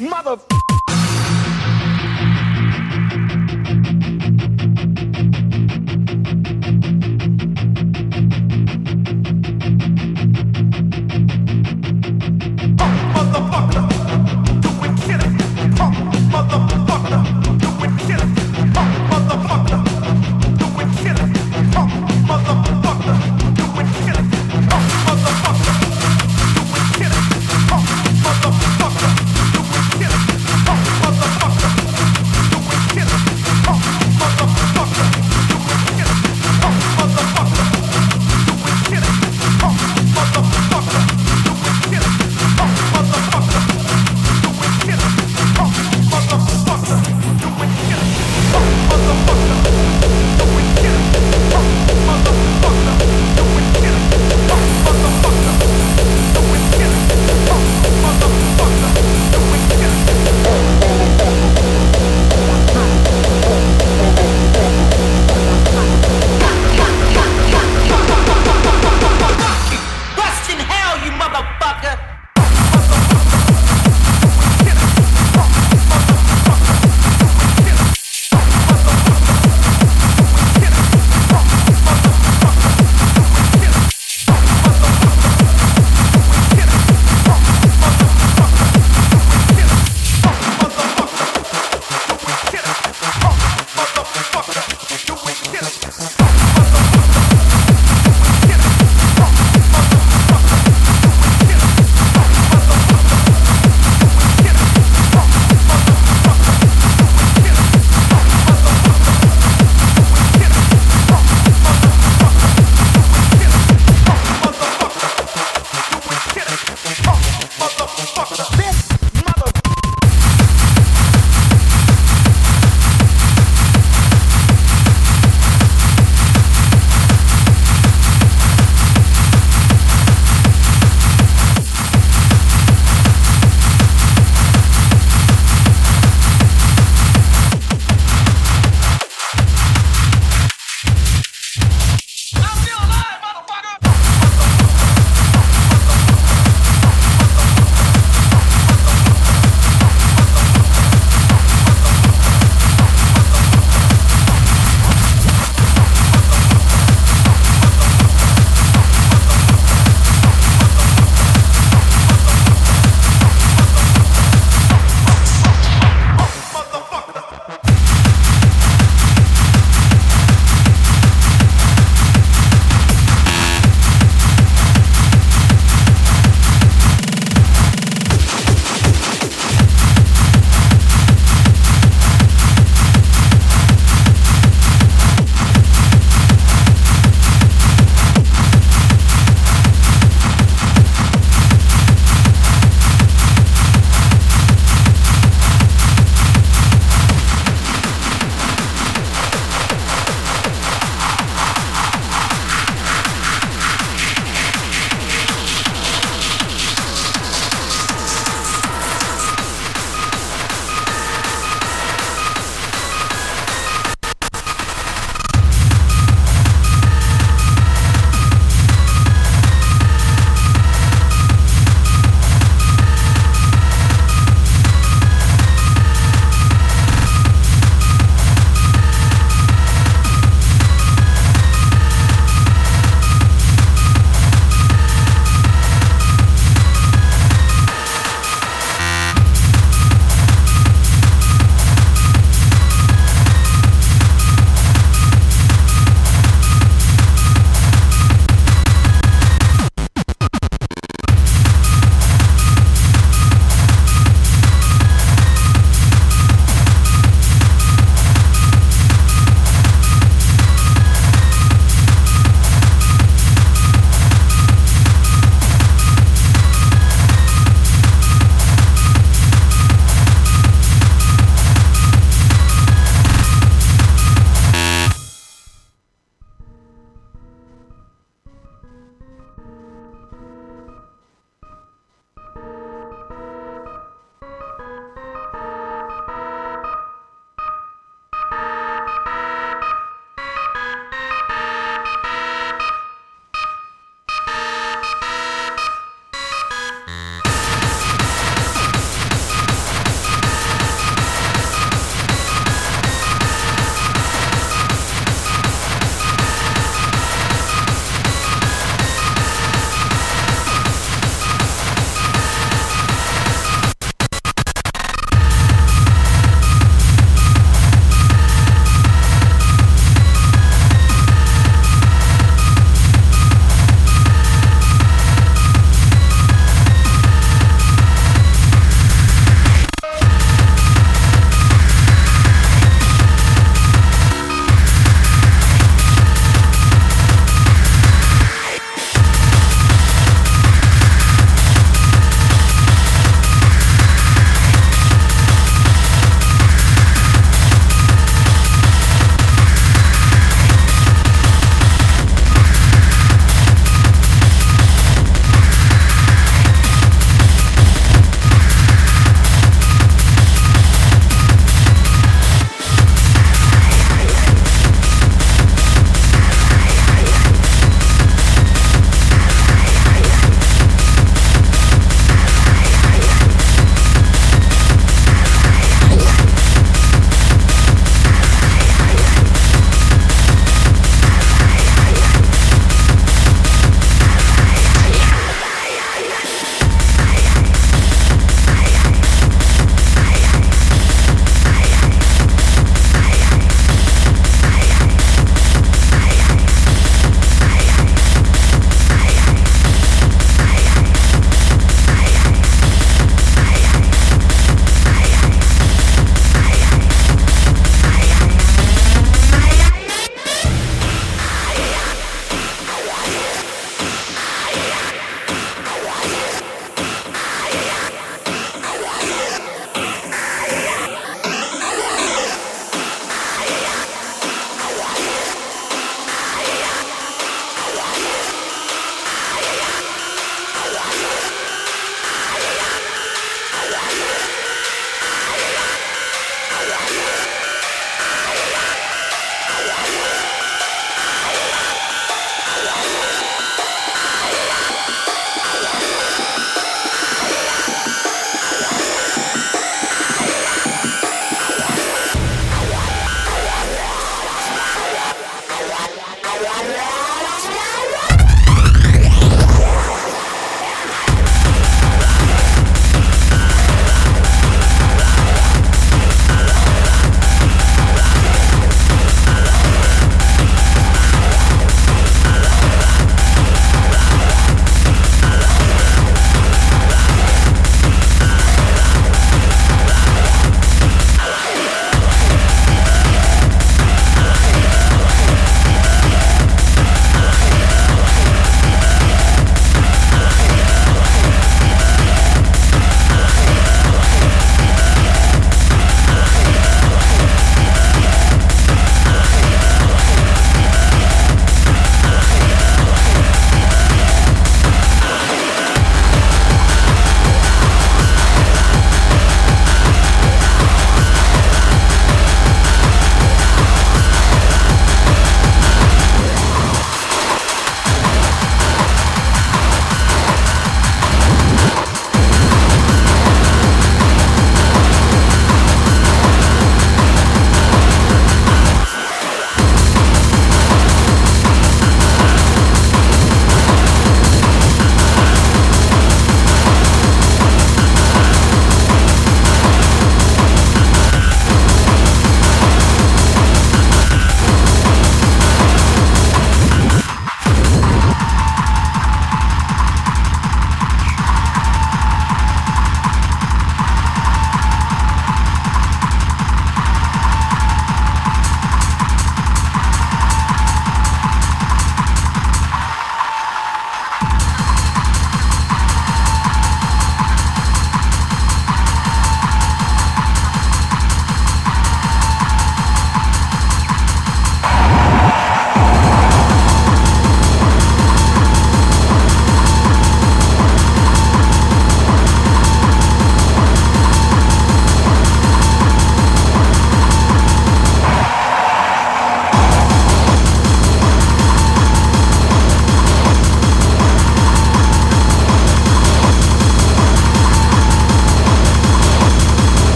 mother.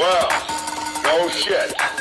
Well, no shit.